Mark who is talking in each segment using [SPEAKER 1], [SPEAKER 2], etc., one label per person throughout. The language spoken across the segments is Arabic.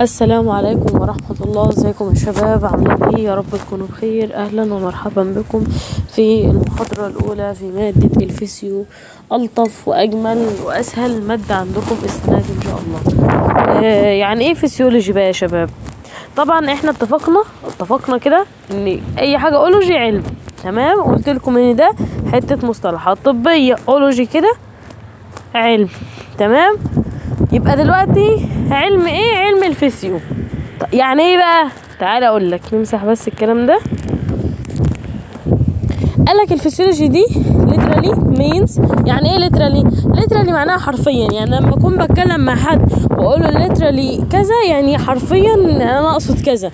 [SPEAKER 1] السلام عليكم ورحمة الله. ازيكم يا شباب؟ عاملين إيه؟ يا رب تكونوا بخير. أهلا ومرحبا بكم في المحاضرة الأولى في مادة ال physio. ألطف وأجمل وأسهل مادة عندكم السنة دي إن شاء الله. آه يعني إيه فسيولوجي بقى يا شباب؟ طبعا إحنا اتفقنا اتفقنا كده إن أي حاجة ology علم. تمام؟ قلت لكم إن ده حتة مصطلحات طبية. ology كده علم. تمام؟ يبقى دلوقتي علم إيه؟ علم ال physio. يعني إيه بقى؟ تعالى أقول لك نمسح بس الكلام ده. قال لك الفسيولوجي دي literally means يعني إيه literally literally معناها حرفيا. يعني لما أكون بتكلم مع حد واقول له literally كذا يعني حرفيا أنا أقصد كذا.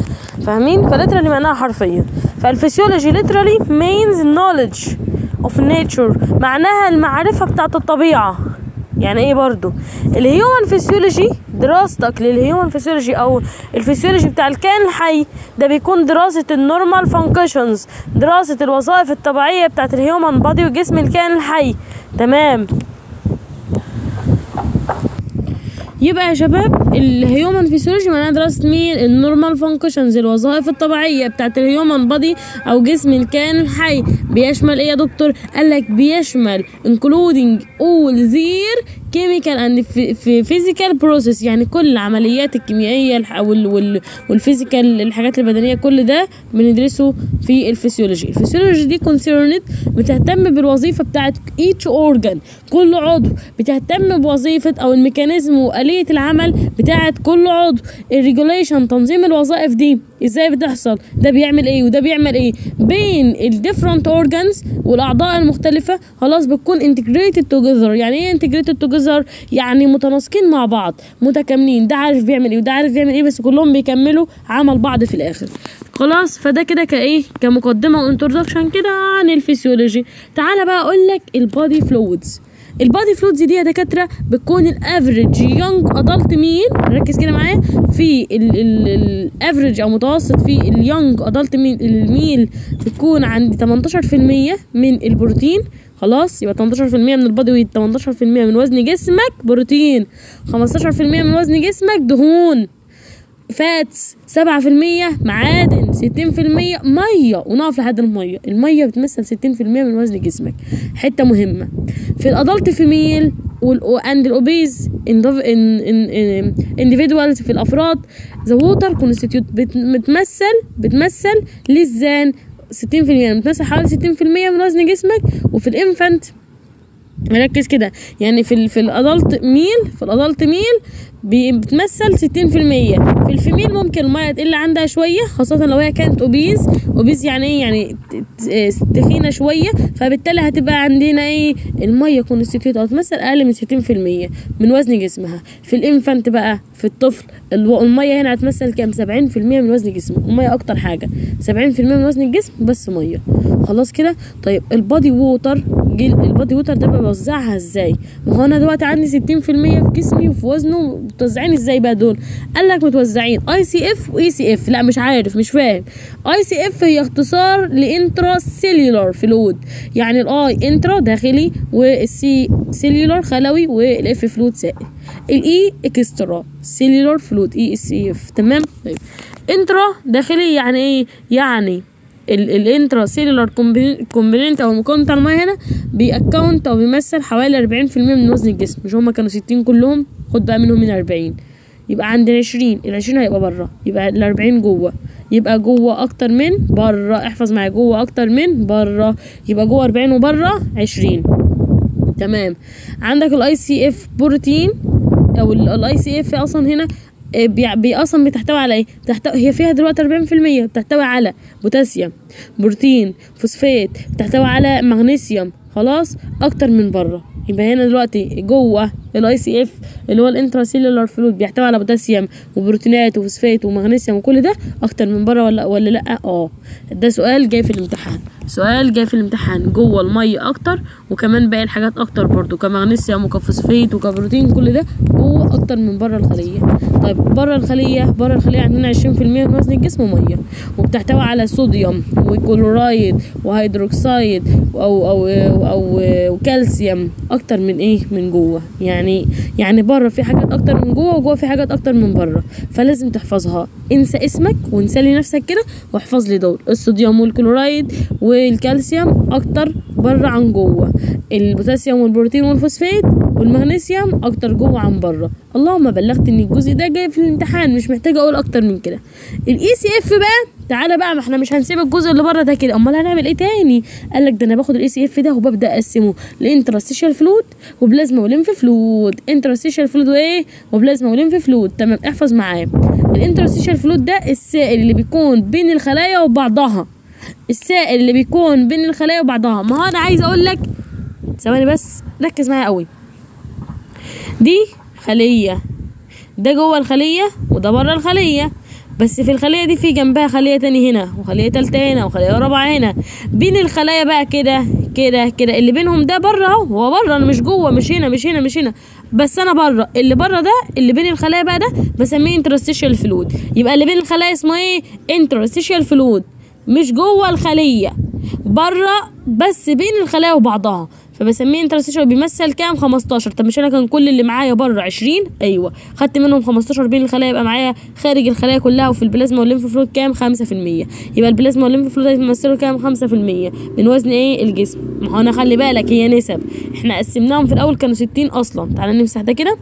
[SPEAKER 1] فاهمين؟ ف literally معناها حرفيا. فال physiology literally means knowledge of nature. معناها المعرفة بتاعت الطبيعة. يعني إيه برضو؟ ال human physiology دراستك لل human physiology أو الفسيولوجي بتاع الكائن الحي ده بيكون دراسة ال normal functions دراسة الوظائف الطبيعية بتاعت ال human body وجسم الكائن الحي. تمام. يبقى يا شباب ال human physiology معناها دراسة مين ال normal functions الوظائف الطبيعية بتاعت ال human body أو جسم الكائن الحي بيشمل إيه يا دكتور؟ قالك بيشمل including all their chemical and phy- physical process يعني كل العمليات الكيميائية وال physical الحاجات البدنية كل ده بندرسه في ال physiology ال physiology دي concerned بتهتم بالوظيفة بتاعت each organ. كل عضو بتهتم بوظيفة أو ال mechanism وآلية العمل بتاعت كل عضو. ال regulation تنظيم الوظائف دي إزاي بتحصل؟ ده بيعمل إيه وده بيعمل إيه؟ بين ال different organs والأعضاء المختلفة خلاص بتكون integrated together يعني إيه integrated together يعني متناسقين مع بعض متكاملين. ده عارف بيعمل إيه وده عارف بيعمل إيه بس كلهم بيكملوا عمل بعض في الآخر. خلاص؟ فده كده كإيه؟ كمقدمة و introduction كده عن الفسيولوجي تعالى بقى أقول لك ال body fluids ال body fluids دي يا دكاترة بتكون ال average young adult man ركز كده معايا في ال average أو متوسط في ال young adult man ال male بتكون عند 18% من البروتين خلاص؟ يبقى 18% من ال body weight 18% من وزن جسمك بروتين. 15% من وزن جسمك دهون. fats سبعة في المية معادن ستين في المية مية. ونقف لحد المية. المية بتمثل ستين في المية من وزن جسمك. حتة مهمة. في ال adult female and ال obese individuals في الأفراد the water constitute بتمثل بتمثل less than ستين في المية. بتمثل حوالي ستين في المية من وزن جسمك. وفي ال infant ركز كده. يعني في ال في ال adult male في ال adult male بتمثل ستين في المية. في ال female ممكن المية تقل عندها شوية خاصة لو هي كانت obese obese يعني إيه؟ يعني تخينة شوية فبالتالي هتبقى عندنا إيه؟ المية constitute هتمثل أقل من ستين في المية من وزن جسمها. في ال infant بقى في الطفل المية هنا هتمثل كام؟ سبعين في المية من وزن جسمه. المية أكتر حاجة سبعين في المية من وزن الجسم بس مية. خلاص كده؟ طيب ال body water ال body water ده بوزعها إزاي؟ ما هو أنا دلوقتي عندي ستين في المية في جسمي وفي وزنه متوزعين إزاي بقى دول؟ قال لك متوزعين ICF و ECF لا مش عارف مش فاهم. ICF هي اختصار ل intracellular fluid يعني ال I intra داخلي وال C cellular خلوي وال F fluid سائل. ال E extracellular fluid ECF تمام؟ طيب. intra داخلي يعني إيه؟ يعني ال intracellular component أو المكون بتاع الميه هنا بي account أو بيمثل حوالي 40% من وزن الجسم. مش هما كانوا 60 كلهم؟ خد بقى منهم من 40 يبقى عند ال 20 ال 20 هيبقى بره يبقى ال 40 جوه. يبقى جوه أكتر من بره احفظ معايا. جوه أكتر من بره يبقى جوه 40 وبره 20 تمام. عندك ال ICF بروتين أو ال ICF أصلا هنا بي بي أصلا بتحتوي على إيه؟ بتحتوي هي فيها دلوقتي 40% بتحتوي على بوتاسيوم بروتين فوسفات بتحتوي على مغنيسيوم خلاص أكتر من بره. يبقى هنا دلوقتي جوه ال ICF اللي هو ال intracellular fluid بيحتوي على بوتاسيوم وبروتينات وفوسفات ومغنيسيوم وكل ده أكتر من بره ولا ولا لأ؟ آه. ده سؤال جاي في الامتحان. سؤال جاي في الامتحان جوه الميه أكتر وكمان باقي الحاجات أكتر برضو كمغنيسيوم وكفوسفات وكبروتين كل ده جوه أكتر من بره الخلية. طيب بره الخلية بره الخلية عندنا 20% من وزن الجسم مية وبتحتوي على صوديوم وكلورايد وهيدروكسيد أو أو أو, أو كالسيوم أكتر من إيه؟ من جوه. يعني يعني بره في حاجات أكتر من جوه وجوه في حاجات أكتر من بره فلازم تحفظها. انسى اسمك وانسى لي نفسك كده واحفظ لي دول الصوديوم والكلورايد والكالسيوم أكتر بره عن جوه. البوتاسيوم والبروتين والفوسفات والمغنيسيوم أكتر جوه عن بره اللهم بلغت إن الجزء ده جاي في الامتحان مش محتاجه أقول أكتر من كده. ال ECF بقى تعالى بقى ما إحنا مش هنسيب الجزء اللي بره ده كده. أمال هنعمل إيه تاني؟ قال لك ده أنا باخد ال ECF ده وببدأ أقسمه ل interstitial fluid وبلازما و lymph fluid interstitial fluid وإيه؟ وبلازما و lymph fluid تمام احفظ معايا. ال interstitial fluid ده السائل اللي بيكون بين الخلايا وبعضها. السائل اللي بيكون بين الخلايا وبعضها. ما أنا عايز أقول لك ثواني بس ركز معايا قوي. دي خلية. ده جوه الخلية وده بره الخلية. بس في الخلية دي في جنبها خلية تاني هنا وخلية تالتة هنا وخلية رابعة هنا. بين الخلايا بقى كده كده كده. اللي بينهم ده بره أهو هو بره أنا مش جوه مش هنا مش هنا مش هنا. بس أنا بره. اللي بره ده اللي بين الخلايا بقى ده بسميه interstitial fluid يبقى اللي بين الخلايا اسمه إيه؟ interstitial fluid مش جوه الخلية بره بس بين الخلايا وبعضها. فبسميه interstitial بيمثل كام؟ 15 طب مش أنا كان كل اللي معايا بره 20 أيوه. خدت منهم 15 بين الخلايا يبقى معايا خارج الخلايا كلها وفي البلازما وال lymph fluid كام 5% يبقى البلازما وال lymph fluid هيمثلوا كام؟ 5% من وزن إيه؟ الجسم. ما هو أنا خلي بالك هي نسب. إحنا قسمناهم في الأول كانوا 60 أصلا. تعالى نمسح ده كده.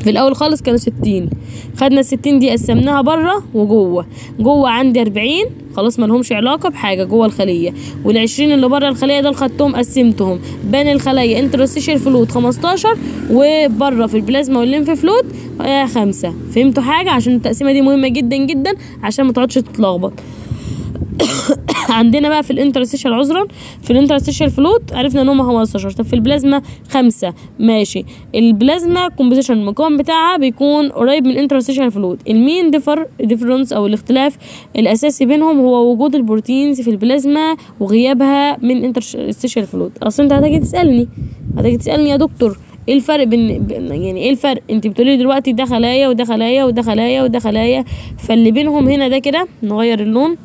[SPEAKER 1] في الأول خالص كانوا ستين. خدنا الستين دي قسمناها بره وجوه. جوه عندي أربعين. خلاص ملهمش علاقة بحاجة جوه الخلية. والعشرين اللي بره الخلية دول خدتهم قسمتهم. بين الخلايا interstitial fluid 15 وبره في البلازما وال lymph fluid آه خمسة. فهمتوا حاجة؟ عشان التقسيمة دي مهمة جدا جدا عشان ما تقعدش تتلخبط. عندنا بقى في ال interstitial عذرا في ال interstitial fluid عرفنا إن هم 15 طب في البلازما خمسة. ماشي. البلازما composition المكون بتاعها بيكون قريب من ال interstitial fluid ال main differ difference أو الاختلاف الأساسي بينهم هو وجود ال proteins في البلازما وغيابها من interstitial fluid أصل أنت هتيجي تسألني. هتيجي تسألني يا دكتور إيه الفرق بين يعني إيه الفرق؟ أنت بتقولي دلوقتي ده خلايا وده خلايا وده خلايا وده خلايا. فاللي بينهم هنا ده كده نغير اللون.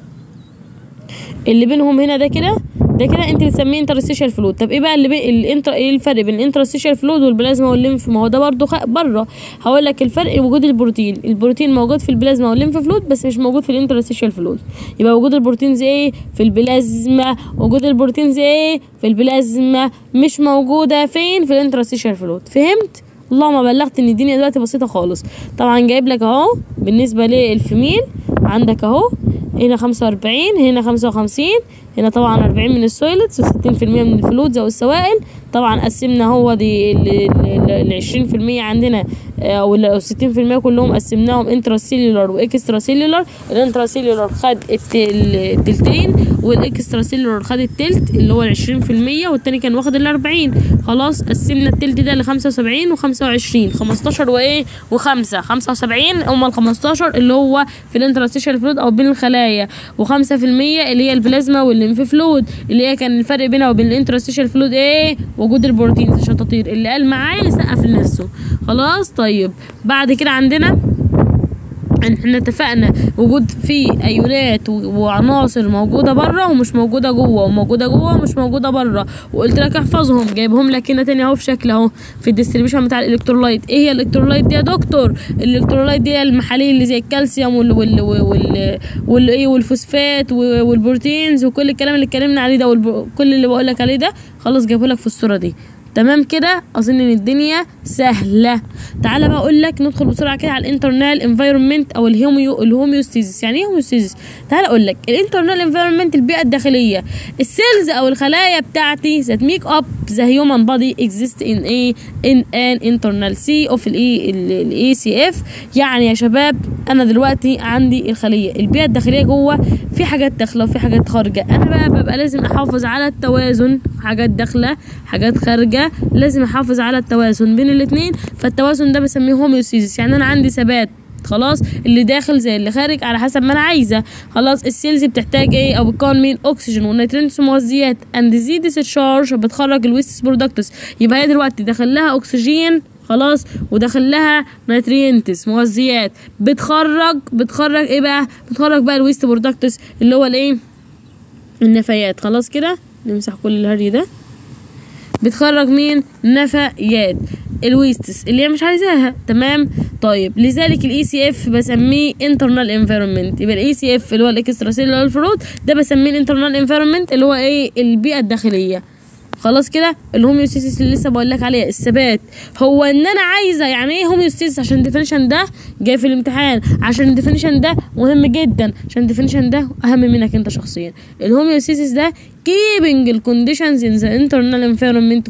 [SPEAKER 1] اللي بينهم هنا ده كده ده كده انت بتسميه interstitial fluid طب إيه بقى اللي بين ال inter إيه الفرق بين ال interstitial fluid والبلازما وال lymph؟ ما هو ده برضو خ... بره. هقول لك الفرق وجود البروتين. البروتين موجود في البلازما وال lymph fluid بس مش موجود في ال interstitial fluid يبقى وجود ال proteins إيه؟ في البلازما. وجود ال proteins إيه؟ في البلازما. مش موجودة فين؟ في ال interstitial fluid فهمت؟ اللهم بلغت إن الدنيا دلوقتي بسيطة خالص. طبعا جايب لك أهو بالنسبة لل female. عندك اهو هنا خمسة وأربعين هنا خمسة وخمسين هنا طبعا أربعين من ال solids وستين في المية من ال fluids أو السوائل. طبعا قسمنا هو دي العشرين في المية عندنا أو الستين في المية كلهم قسمناهم intracellular و extracellular ال intracellular خد التلتين وال extracellular خد التلت اللي هو العشرين في المية والتاني كان واخد الأربعين خلاص قسمنا التلت ده لخمسة وسبعين وخمسة وعشرين. خمستاشر وإيه وخمسة خمسة. وسبعين هما الخمستاشر اللي هو في ال interstitial fluid أو بين الخلايا وخمسة في المية اللي هي البلازما وال lymph fluid اللي هي كان الفرق بينها وبين ال interstitial fluid إيه؟ وجود ال proteins الشطاطير اللي قال معايا يسقف لنفسه. خلاص؟ طيب. بعد كده عندنا إحنا اتفقنا وجود في ايونات وعناصر موجودة بره ومش موجودة جوه وموجودة جوه ومش موجودة بره وقلت لك احفظهم جايبهم لك هنا تاني اهو في شكل اهو في ال distribution بتاع ال electrolyte إيه هي ال electrolyte دي يا دكتور؟ ال electrolyte دي المحاليل اللي زي الكالسيوم وال وال وال وال إيه والفوسفات وال proteins وكل الكلام اللي اتكلمنا عليه ده وكل اللي بقول لك عليه ده خلاص جايبه لك في الصورة دي. تمام كده؟ أظن إن الدنيا سهلة. تعالى بقى أقول لك ندخل بسرعة كده على ال internal environment أو ال homeo ال homeostasis. يعني إيه homeostasis؟ تعالى أقول لك ال internal environment البيئة الداخلية. ال cells أو الخلايا بتاعتي that make up the human body exist in a in an internal sea of ال E ال ECF يعني يا شباب أنا دلوقتي عندي الخلية. البيئة الداخلية جوه في حاجات داخلة وفي حاجات خارجة. أنا بقى ببقى لازم أحافظ على التوازن. حاجات داخلة حاجات خارجة لازم أحافظ على التوازن بين الاتنين. فالتوازن ده بسميه homeostasis يعني أنا عندي ثبات. خلاص اللي داخل زي اللي خارج على حسب ما أنا عايزة. خلاص ال cells بتحتاج إيه؟ أو بتكون مين؟ أكسجين و nutrients ومغذيات and the discharge بتخرج ال waste products يبقى هي دلوقتي داخل لها أكسجين خلاص وداخل لها nutrients مغذيات بتخرج بتخرج إيه بقى؟ بتخرج بقى ال waste products اللي هو الإيه؟ النفايات. خلاص كده؟ نمسح كل الهري ده. بتخرج مين؟ نفايات ال wastes اللي هي مش عايزاها. تمام؟ طيب لذلك ال ECF بسميه internal environment يبقى ال ECF اللي هو ال extracellular fluid ده بسميه ال internal environment اللي هو إيه؟ البيئة الداخلية. خلاص كده ال homeostasis اللي لسه بقول لك عليها الثبات. هو ان أنا عايزة يعني إيه homeostasis عشان ال definition ده جاي في الامتحان. عشان ال definition ده مهم جدا. عشان ال definition ده أهم منك أنت شخصيا. ال homeostasis ده keeping the conditions in the internal environment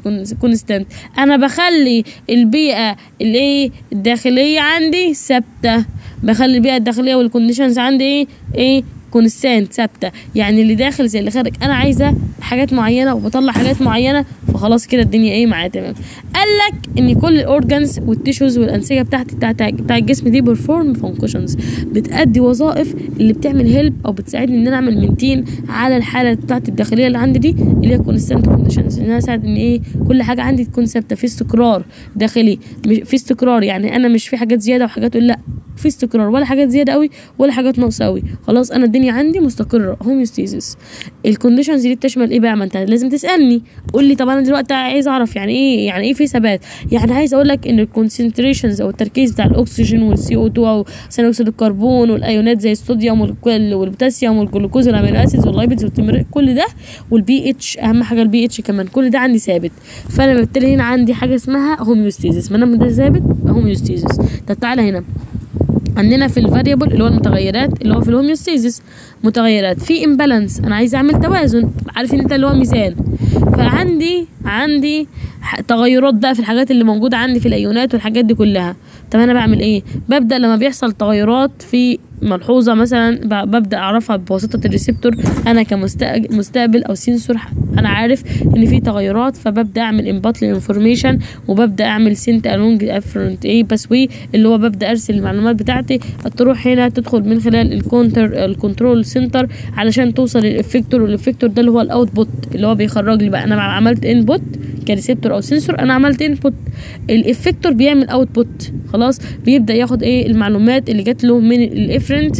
[SPEAKER 1] أنا بخلي البيئة الايه الداخلية عندي ثابتة. بخلي البيئة الداخلية وال conditions عندي إيه؟ إيه؟ constant ثابتة. يعني اللي داخل زي اللي خارج أنا عايزة حاجات معينة وبطلع حاجات معينة فخلاص كده الدنيا إيه معايا تمام. قال لك إن كل ال organs وال tissues والأنسجة بتاعت بتاع الجسم دي perform functions بتأدي وظائف اللي بتعمل help أو بتساعدني إن أنا أعمل maintain على الحالة بتاعتي الداخلية اللي عندي دي اللي هي constant conditions إن أنا أساعد إن إيه كل حاجة عندي تكون ثابتة. في استقرار داخلي في استقرار يعني أنا مش في حاجات زيادة وحاجات لأ. في استقرار ولا حاجات زيادة قوي ولا حاجات ناقصة قوي. خلاص أنا الدنيا عندي مستقرة homeostasis ال conditions دي بتشمل إيه بقى ما انت لازم تسألني. قول لي طب أنا دلوقتي عايز أعرف يعني إيه يعني إيه في ثبات؟ يعني عايز أقول لك إن ال concentrations أو التركيز بتاع الأكسجين وال CO2 أو ثاني اكسيد الكربون والأيونات زي الصوديوم والبوتاسيوم والجلوكوز وال amino acids وال lipids وال temperature كل ده والبي إتش أهم حاجة البي إتش كمان كل ده عندي ثابت. فأنا بالتالي هنا عندي حاجة اسمها homeostasis ما دام ده ثابت homeostasis طب تعالى هنا. عندنا في ال variable اللي هو المتغيرات اللي هو في ال homeostasis متغيرات. في imbalance أنا عايز أعمل توازن. عارف أنت اللي هو ميزان فعندي عندي تغيرات بقى في الحاجات اللي موجودة عندي في الأيونات والحاجات دي كلها. طب أنا بعمل إيه؟ ببدأ لما بيحصل تغيرات في ملحوظة مثلا ببدأ أعرفها بواسطة ال receptor. أنا كمستقبل أو sensor أنا عارف إن في تغيرات فببدأ أعمل input لل information وببدأ أعمل sent along afferent إيه pathway اللي هو ببدأ أرسل المعلومات بتاعتي. تروح هنا تدخل من خلال ال contr ال control center علشان توصل لل effector وال effector ده اللي هو ال output اللي هو بيخرج لي بقى. أنا عملت input ك receptor أو sensor أنا عملت input ال effector بيعمل output خلاص؟ بيبدأ ياخد إيه؟ المعلومات اللي جات له من ال afferent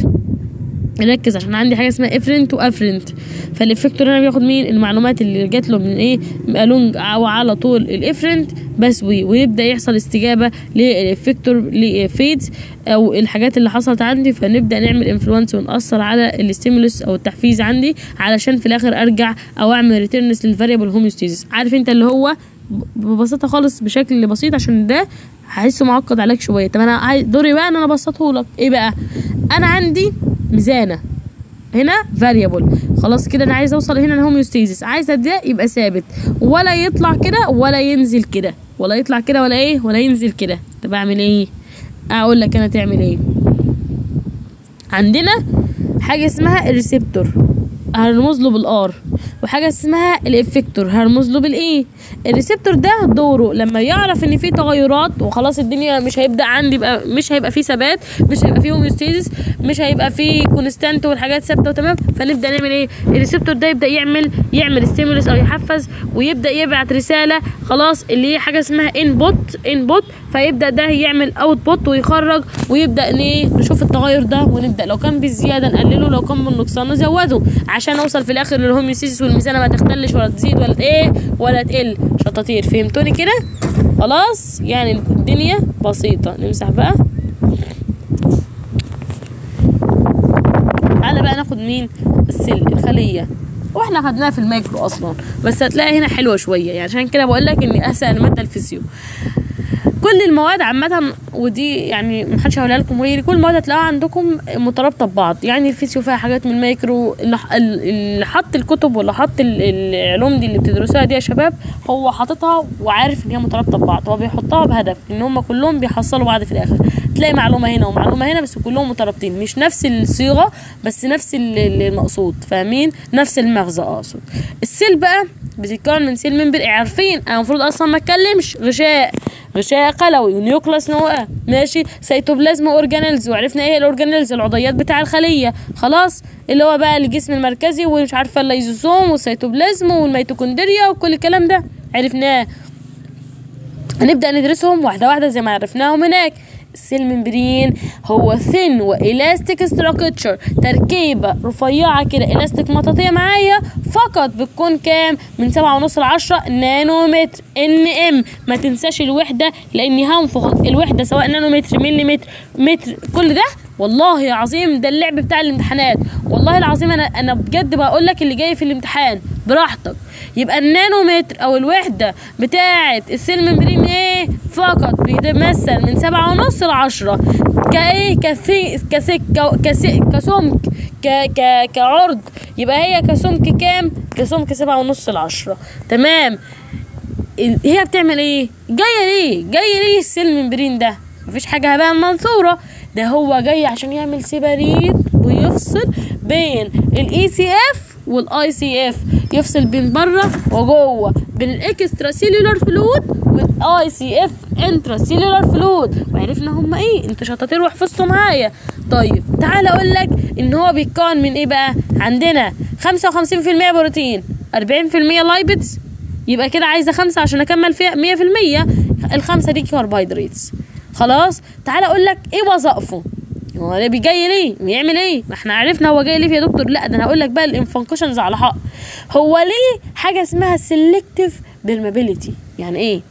[SPEAKER 1] ركز عشان عندي حاجة اسمها afferent و efferent فال effector هنا بياخد مين؟ المعلومات اللي جات له من إيه؟ along أو على طول ال efferent pathway ويبدأ يحصل استجابة لل effector ل feeds أو الحاجات اللي حصلت عندي. فنبدأ نعمل influence ونأثر على ال stimulus أو التحفيز عندي علشان في الآخر أرجع أو أعمل returns لل variable homeostasis عارف أنت اللي هو ببساطة خالص بشكل بسيط عشان ده هحسه معقد عليك شوية. طب أنا دوري بقى إن أنا ابسطه لك إيه بقى؟ أنا عندي ميزانة. هنا variable خلاص كده أنا عايز أوصل هنا ال homeostasis عايزه ده يبقى ثابت. ولا يطلع كده ولا ينزل كده. ولا يطلع كده ولا إيه؟ ولا ينزل كده. طب أعمل إيه؟ أقول لك أنا تعمل إيه. عندنا حاجة اسمها ال receptor هرمز له بال R وحاجة اسمها ال effector. هرمز له بال E ال receptor ده دوره. لما يعرف إن في تغيرات وخلاص الدنيا مش هيبدأ عندي بقى مش هيبقى في ثبات مش هيبقى في homeostasis مش هيبقى في constant والحاجات ثابتة وتمام فنبدأ نعمل إيه؟ ال receptor ده يبدأ يعمل يعمل stimulus أو يحفز ويبدأ يبعت رسالة خلاص اللي هي حاجة اسمها input input فيبدأ ده يعمل output ويخرج ويبدأ إيه؟ نشوف التغير ده ونبدأ. لو كان بالزيادة نقلله لو كان بالنقصان نزوده. عشان اوصل في الآخر لل homeostasis والميزانه ما تختلش ولا تزيد ولا إيه ولا تقل. شطاطير فهمتوني كده؟ خلاص يعني الدنيا بسيطة. نمسح بقى. تعالى بقى ناخد مين؟ ال cell الخلية. وإحنا خدناها في الميكرو أصلا. بس هتلاقي هنا حلوة شوية. يعني عشان كده بقول لك ان اسهل ماده ال physio. كل المواد عامة ودي يعني محدش هقولها لكم غيري كل المواد هتلاقوها عندكم مترابطة ببعض. يعني ال physio فيها حاجات من الميكرو اللي حط الكتب واللي حط العلوم دي اللي بتدرسوها دي يا شباب هو حاططها وعارف إن هي مترابطة ببعض. هو بيحطها بهدف إن هم كلهم بيحصلوا بعض في الآخر. تلاقي معلومة هنا ومعلومة هنا بس كلهم مترابطين. مش نفس الصيغة بس نفس المقصود. فاهمين؟ نفس المغزى أقصد. ال cell بقى بتتكون من cell membrane عارفين؟ أنا المفروض أصلا ما أتكلمش. غشاء. غشاء خلوي و nucleus نواة ماشي؟ سيتوبلازم organelles. وعرفنا إيه ال organelles؟ العضيات بتاع الخلية. خلاص؟ اللي هو بقى الجسم المركزي ومش عارفة الليزوسوم والسيتوبلازم والميتوكوندريا وكل الكلام ده. عرفناه. هنبدأ ندرسهم واحدة واحدة زي ما عرفناهم هناك. membrane هو thin و elastic structure تركيبة رفيعة كده الاستيك مطاطية معايا. فقط بتكون كام؟ من سبعة ونص لعشرة نانومتر. nm ما تنساش الوحدة لأني هنفخ الوحدة سواء نانومتر مليمتر متر. كل ده؟ والله العظيم ده اللعب بتاع الامتحانات. والله العظيم أنا أنا بجد بقول لك اللي جاي في الامتحان. براحتك. يبقى النانومتر أو الوحدة بتاعه ال cell إيه؟ فقط بيتمثل من سبعة ونص لعشرة كايه كثي كثي كسي كسمك ك ك كعرض. يبقى هي كسمك كام؟ كسمك سبعة ونص لعشرة تمام. هي بتعمل إيه؟ جاية ليه؟ جاية ليه ال cell membrane ده؟ مفيش حاجة هباء منثورة. ده هو جاي عشان يعمل separate ويفصل بين ال ECF وال ICF يفصل بين بره وجوه. بين ال extracellular fluid وال ICF intracellular fluid وعرفنا هما إيه؟ انت شطاطير وحفظتوا معايا. طيب تعال أقول لك إن هو بيتكون من إيه بقى؟ عندنا 55% بروتين 40% lipids يبقى كده عايزة خمسة عشان أكمل فيها مية في المية. الخمسة دي كربوهيدراتس خلاص؟ تعالى أقول لك إيه وظائفه. هو ده جاي ليه؟ بيعمل إيه؟ ما إحنا عرفنا هو جاي ليه يا دكتور؟ لا ده أنا هقول لك بقى ال functions على حق. هو ليه حاجة اسمها selective permeability يعني إيه؟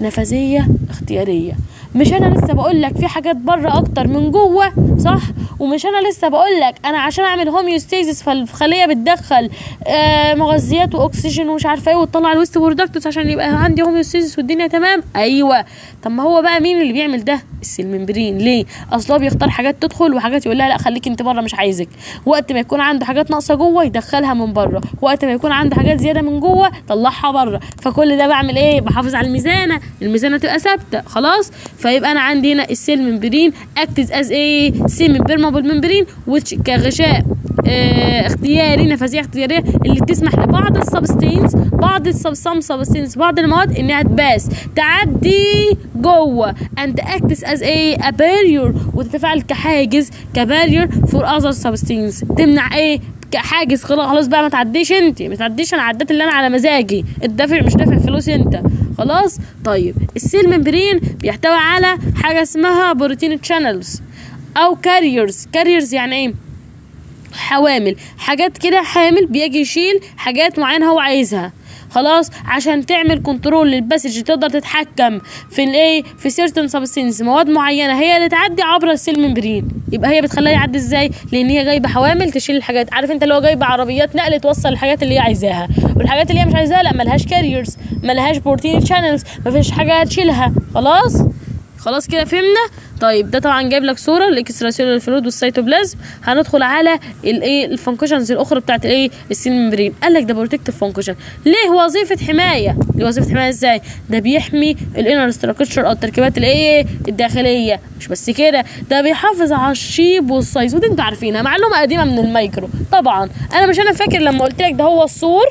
[SPEAKER 1] نفاذيه اختيارية. مش أنا لسه بقول لك في حاجات بره أكتر من جوه صح؟ ومش أنا لسه بقول لك أنا عشان أعمل homeostasis فالخلية بتدخل آه مغذيات وأكسجين ومش عارفة إيه وتطلع ال waste products عشان يبقى عندي homeostasis والدنيا تمام؟ أيوه. طب ما هو بقى مين اللي بيعمل ده؟ ال cell membrane ليه؟ أصل هو بيختار حاجات تدخل وحاجات يقول لها لا خليك أنت بره مش عايزك. وقت ما يكون عنده حاجات ناقصة جوه يدخلها من بره. وقت ما يكون عنده حاجات زيادة من جوه طلعها بره. فكل ده بعمل إيه؟ بحافظ على الميزانة. الميزانة تبقى ثابتة. خلاص؟ فيبقى أنا عندي هنا ال cell membrane acts as إيه semipermeable membrane which كغشاء آه اختياري نفاذيه اختيارية اللي بتسمح لبعض ال substances بعض ال sub substances بعض المواد إنها ت pass تعدي جوه acts as a, a barrier وتتفاعل كحاجز ك barrier for other substances. تمنع إيه؟ خلاص خلاص بقى ما تعديش أنت ما تعديش أنا عديت اللي أنا على مزاجي. الدافع مش دافع فلوس أنت. خلاص؟ طيب ال cell membrane بيحتوي على حاجة اسمها protein channels أو carriers carriers يعني إيه؟ حوامل. حاجات كده حامل بيجي يشيل حاجات معينة هو عايزها. خلاص عشان تعمل control لل passage تقدر تتحكم في الايه في certain substances مواد معينة هي اللي تعدي عبر ال cell يبقى هي بتخليها يعدي إزاي؟ لأن هي جايبة حوامل تشيل الحاجات. عارف أنت اللي هو جايبة عربيات نقل توصل الحاجات اللي هي عايزاها. والحاجات اللي هي مش عايزاها لا ملهاش carriers ملهاش protein channels مفيش حاجة هتشيلها. خلاص؟ خلاص كده فهمنا؟ طيب ده طبعا جايب لك صورة ال extracellular fluid والسيتوبلازم هندخل على الايه ال functions الأخرى بتاعت الايه ال cell membrane قال لك ده protective function ليه؟ وظيفة حماية. ليه وظيفة حماية إزاي؟ ده بيحمي ال inner structure أو التركيبات الايه الداخلية. مش بس كده ده بيحافظ على ال shape وال size. ودي أنتوا عارفينها معلومة قديمة من المايكرو. طبعا أنا مش أنا فاكر لما قلت لك ده هو السور.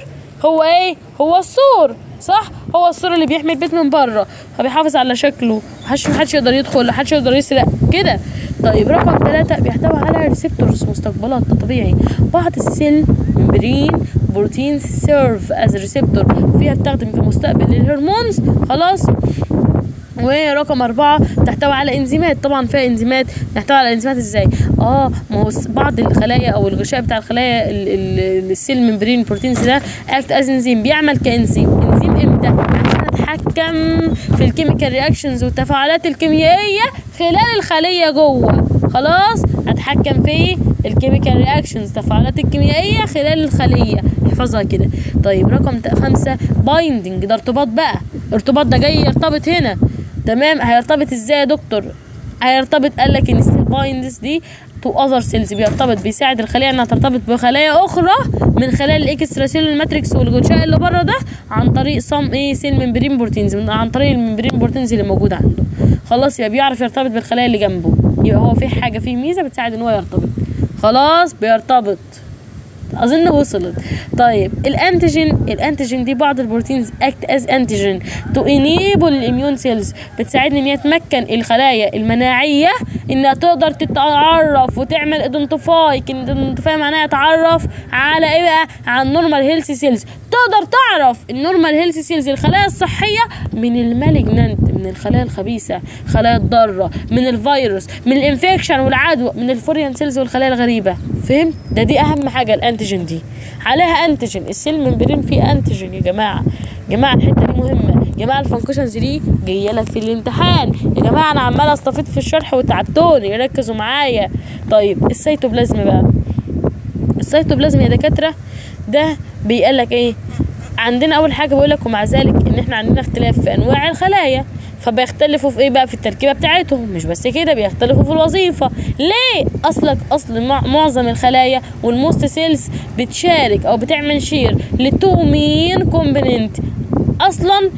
[SPEAKER 1] هو إيه؟ هو السور صح؟ هو السور اللي بيحمي البيت من بره فبيحافظ على شكله. محدش محدش يقدر يدخل محدش يقدر يسرق. كده. طيب رقم ثلاثة بيحتوي على receptors مستقبلات طبيعي. بعض ال cell membrane proteins serve as receptor فيها بتخدم في مستقبل الهرمونز. خلاص. ورقم أربعة تحتوي على إنزيمات. طبعا فيها إنزيمات. تحتوي على إنزيمات إزاي؟ آه ما هو بعض الخلايا أو الغشاء بتاع الخلايا ال- ال- ال cell membrane proteins ده act as enzyme بيعمل كإنزيم. إنزيم إمتى؟ عشان أتحكم في ال chemical reactions والتفاعلات الكيميائية خلال الخلية جوه. خلاص؟ أتحكم في ال chemical reactions التفاعلات الكيميائية خلال الخلية. احفظها كده. طيب رقم خمسة binding ده ارتباط بقى. ارتباط ده جاي يرتبط هنا. تمام؟ هيرتبط إزاي يا دكتور؟ هيرتبط قال لك إن ال cell دي to other cells بيرتبط بيساعد الخليه إنها ترتبط بخلايا أخرى من خلال ال extracellular matrix والغشاء اللي بره ده عن طريق some إيه cell membrane proteins عن طريق ال membrane proteins اللي موجوده عنده. خلاص يبقى بيعرف يرتبط بالخلايا اللي جنبه. يبقى هو في حاجة فيه ميزة بتساعد إن هو يرتبط. خلاص بيرتبط. أظن وصلت. طيب ال antigen ال antigen دي بعض ال proteins act as antigen to enable ال immune cells. بتساعدني ان هي تمكن الخلايا المناعية إنها تقدر تتعرف وتعمل identify identify معناها تعرف على إيه بقى؟ على ال normal health cells. تقدر تعرف ال normal health cells الخلايا الصحية من ال malignant من الخلايا الخبيثة خلايا الضارة من الفيروس من ال infection والعدوى من ال foreign cells والخلايا الغريبة. فهمت ده دي أهم حاجة ال antigen دي. عليها antigen. ال cell membrane فيه antigen يا جماعة. يا جماعة الحتة دي مهمة. يا جماعة ال functions دي جاية لك في الامتحان. يا جماعة أنا عماله أستفيض في الشرح وتعبتوني. ركزوا معايا. طيب السيتوبلازم بقى. السيتوبلازم يا دكاترة ده بيقول لك إيه؟ عندنا أول حاجة بيقول لك ومع ذلك إن إحنا عندنا اختلاف في أنواع الخلايا. فبيختلفوا في إيه بقى؟ في التركيبة بتاعتهم. مش بس كده بيختلفوا في الوظيفة. ليه؟ أصلك أصل مع- معظم الخلايا وال most cells بتشارك أو بتعمل share ل two main component. أصلا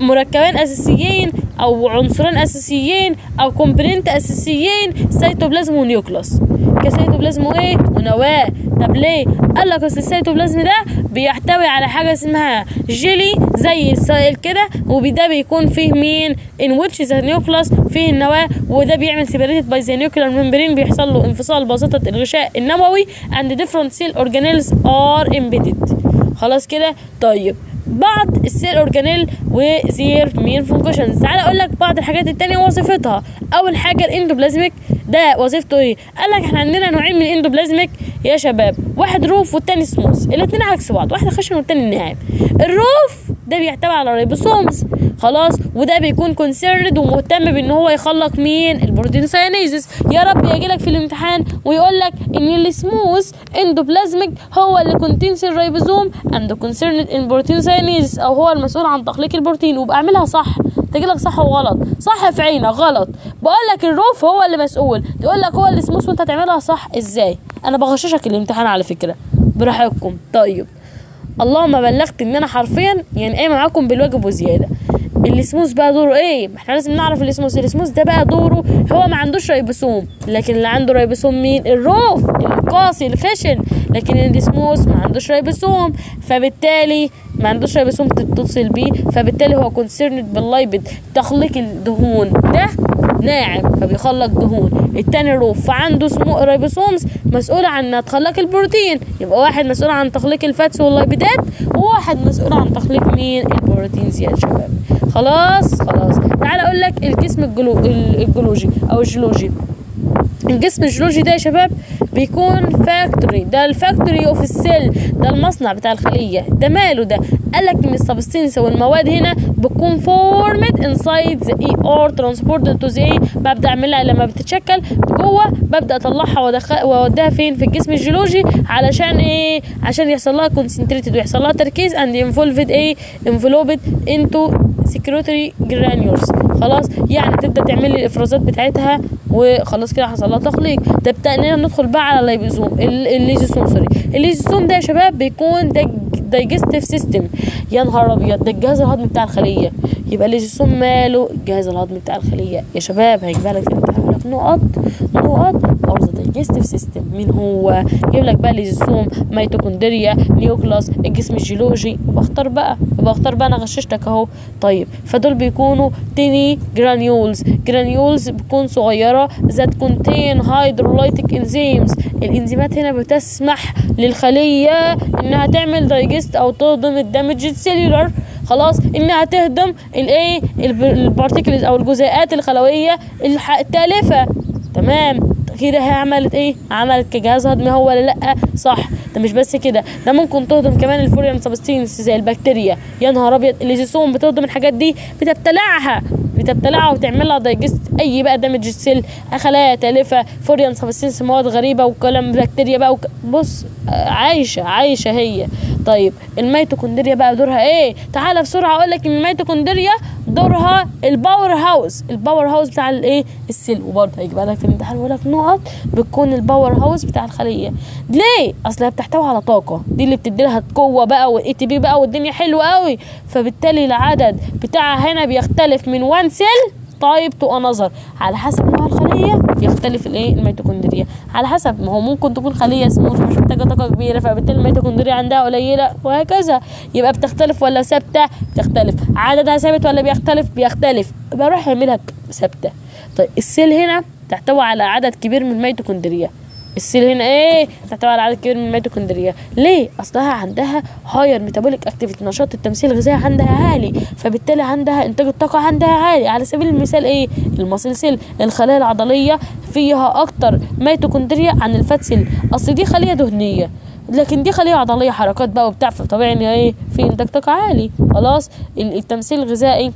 [SPEAKER 1] مركبين أساسيين أو عنصرين أساسيين أو component أساسيين سيتوبلازم و nucleus كسيتوبلازم وايه ونواة. طب ليه؟ قال لك أصل السيتوبلازم ده بيحتوي على حاجة اسمها جيلي زي السائل كده وده بيكون فيه مين؟ in which the nucleus فيه النواة وده بيعمل separated by the nuclear membrane بيحصل له انفصال بواسطه الغشاء النووي and different cell organelles are embedded. خلاص كده؟ طيب. بعض ال cell organelle with their main functions تعالى أقول لك بعض الحاجات التانية وظيفتها أول حاجة ال endoplasmic ده وظيفته إيه؟ قال لك إحنا عندنا نوعين من ال endoplasmic يا شباب واحد rough والتاني سموث الاثنين عكس بعض واحد خشن والتاني ناعم ال rough ده بيحتوي على ribosomes خلاص وده بيكون concerned ومهتم بان هو يخلق مين؟ ال protein synthesis يا رب يجي لك في الامتحان ويقول لك ان السموث endoplasmic هو اللي contains ال ribosome and concerned in protein synthesis أو هو المسؤول عن تخليق البروتين وبقى اعملها صح. تجي لك صح وغلط. صح في عينك غلط. بقول لك ال rough هو اللي مسؤول. تقول لك هو اللي سموث وانت تعملها صح إزاي؟ أنا بغششك الامتحان على فكرة. براحتكم. طيب. اللهم بلغت ان أنا حرفيا يعني قايمة معاكم بالواجب وزيادة. السموث بقى دوره إيه؟ إحنا لازم نعرف ال smooth ال smooth ده بقى دوره هو ما عندوش ريبوسوم. لكن اللي عنده ريبوسوم مين؟ ال rough القاسي الخشن. لكن السموث ما عندوش ريبوسوم. فبالتالي ما عندوش ريبوسوم تتصل بيه فبالتالي هو concerned بال lipid تخليق الدهون. ده ناعم فبيخلق دهون. التاني rough فعنده سمو ribosomes مسؤولة عن تخلق البروتين. يبقى واحد مسؤول عن تخليق ال fats واللايبيدات وواحد مسؤول عن تخليق مين؟ ال proteins يا شباب. خلاص خلاص. تعال أقول لك الجسم الجلو... الجلوجي أو الجيولوجي الجسم الجولجي ده يا شباب بيكون factory ده ال factory of ال cell ده المصنع بتاع الخلية. ده ماله ده؟ قال لك إن ال substance والمواد هنا بتكون formed inside the ER transported to the ببدا اعملها لما بتتشكل جوه ببدأ أطلعها وأوديها فين؟ في الجسم الجولجي علشان إيه؟ عشان يحصل لها concentrated ويحصل لها تركيز and enveloped إيه؟ enveloped into secretory granules خلاص؟ يعني تبدأ تعمل لي الإفرازات بتاعتها وخلاص كده حصل لها تخليق ده ابتدينا ندخل بقى على الليبوزوم ال- الليزوسوم sorry. الليزوسوم ده يا شباب بيكون digestive system يا نهار أبيض ده الجهاز الهضمي بتاع الخلية. يبقى الليزوسوم ماله؟ الجهاز الهضمي بتاع الخلية. يا شباب هيجيبها لك يقول لك نقط نقط are the digestive system مين هو؟ يجيب لك بقى الليزوسوم ميتوكوندريا nucleus الجسم الجولجي. بختار بقى. بختار بقى أنا غششتك أهو. طيب فدول بيكونوا tiny granules. granules بتكون صغيرة that contain hydrolytic enzymes. الإنزيمات هنا بتسمح للخلية إنها تعمل digest أو تهضم ال damaged cellular خلاص إنها تهضم الإيه؟ ال particles أو الجزيئات الخلوية التالفه تمام. كده هي عملت إيه؟ عملت كجهاز هضمي هو ولا لأ؟ صح. ده مش بس كده ده ممكن تهضم كمان ال foreign substance زي البكتيريا. يا نهار أبيض الليزوسوم بتهضم الحاجات دي بتبتلعها بتبتلعها وتعمل لها digest أي بقى damaged cell خلايا تالفة foreign substance مواد غريبة وكلام بكتيريا بقى وك... بص عايشة عايشة هي. طيب الميتوكوندريا بقى دورها إيه؟ تعالى بسرعة أقول لك إن الميتوكوندريا دورها ال power house. ال power house بتاع الايه؟ ال cell وبرضه هيجي لك في الامتحان يقول لك نقط بتكون ال power house بتاع الخلية. ليه؟ اصل هي بتحتوي على طاقة. دي اللي بتدي لها قوة بقى وال ATP بقى والدنيا حلوة قوي. فبالتالي العدد بتاعها هنا بيختلف من 1 cell type to another على حسب نوع الخلية يختلف الايه؟ الميتوكوندريا. على حسب ما هو ممكن تكون خلية سموث مش محتاجة طاقة كبيرة فبالتالي الميتوكوندريا عندها قليلة وهكذا. يبقى بتختلف ولا ثابتة؟ بتختلف عددها ثابت ولا بيختلف؟ بيختلف. بروح اعملها ثابتة. طيب ال cell هنا تحتوي على عدد كبير من الميتوكوندريا. ال cell هنا إيه تحتوي على عدد كبير من الميتوكوندريا. ليه؟ أصلها عندها higher metabolic activity نشاط التمثيل الغذائي عندها عالي فبالتالي عندها إنتاج الطاقة عندها عالي. على سبيل المثال إيه؟ ال muscle cell الخلايا العضلية فيها أكتر ميتوكوندريا عن ال fat cell. أصل دي خلية دهنية لكن دي خلية عضلية حركات بقى وبتاع فطبيعي إن إيه في إنتاج طاقة عالي. خلاص التمثيل الغذائي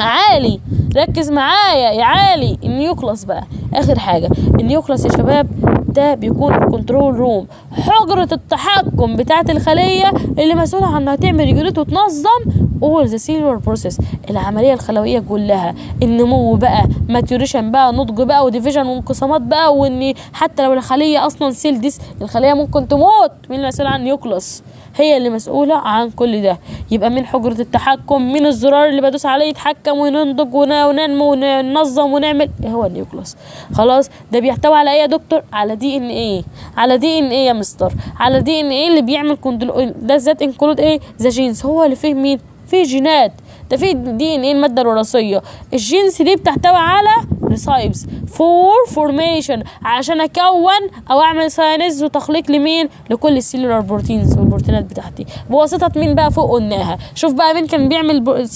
[SPEAKER 1] عالي. ركز معايا يا عالي. ال nucleus بقى آخر حاجة. ال nucleus يا شباب ده بيكون ال control room حجرة التحكم بتاعة الخلية اللي مسؤولة عن انها تعمل regulate وتنظم all the cellular process. العملية الخلوية كلها النمو بقى maturation بقى نضج بقى و division وانقسامات بقى وان حتى لو الخلية أصلا cell death الخلية ممكن تموت. مين المسؤول عن ال nucleus هي اللي مسؤولة عن كل ده. يبقى من حجرة التحكم من الزرار اللي بدوس عليه يتحكم وننضج وننمو وننظم ونعمل. هو ال nucleus خلاص ده بيحتوي على إيه يا دكتور؟ على دي ان إيه على دي ان إيه يا مستر. على دي ان إيه اللي بيعمل control ده that include إيه؟ the genes هو اللي فيه مين؟ فيه جينات ده فيه DNA المادة الوراثية. ال genes دي بتحتوي على recipes for formation عشان أكون أو أعمل synthesis وتخليق لمين؟ لكل ال cellular proteins والبروتينات بتاعتي. بواسطة مين بقى فوق قلناها؟ شوف بقى مين كان بيعمل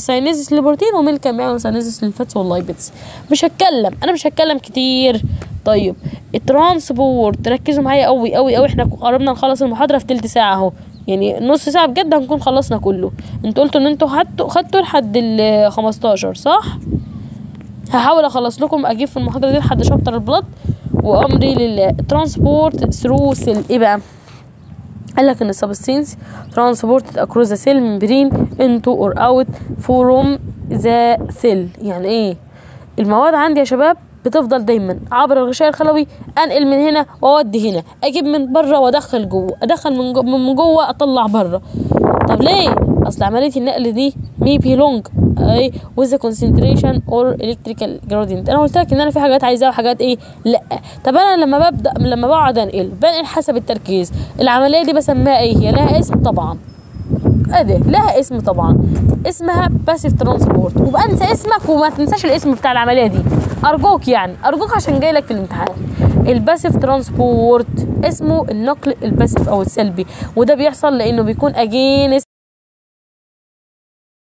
[SPEAKER 1] synthesis للبروتين ومين كان بيعمل synthesis لل fats وال lipids مش هتكلم أنا مش هتكلم كتير. طيب ال transport ركزوا معايا قوي قوي قوي إحنا قربنا نخلص المحاضرة في تلت ساعة أهو. يعني نص ساعة بجد هنكون خلصنا كله. أنتوا قلتوا ان أنتوا خدتوا خدتوا لحد ال 15 صح؟ هحاول اخلص لكم أجيب في المحاضرة دي لحد chapter ال blood وامري لله transport through cell إيه بقى؟ قال لك إن ال substance transport across the cell membrane into or out from the cell يعني إيه؟ المواد عندي يا شباب بتفضل دايما. عبر الغشاء الخلوي أنقل من هنا وأودي هنا. أجيب من بره وأدخل جوه. أدخل من جوه من جوه أطلع بره طب ليه؟ أصل عملية النقل دي may be along with concentration or electrical gradient أنا قلت لك إن أنا في حاجات عايزاها وحاجات إيه لأ. طب أنا لما ببدأ لما بقعد أنقل بنقل حسب التركيز. العملية دي بسميها إيه؟ هي لها اسم طبعا. ادي لها اسم طبعا. اسمها passive transport وبقى انسى اسمك وما تنساش الاسم بتاع العملية دي. أرجوك يعني أرجوك عشان جاي لك في الامتحان. ال passive transport اسمه النقل ال passive أو السلبي. وده بيحصل لأنه بيكون against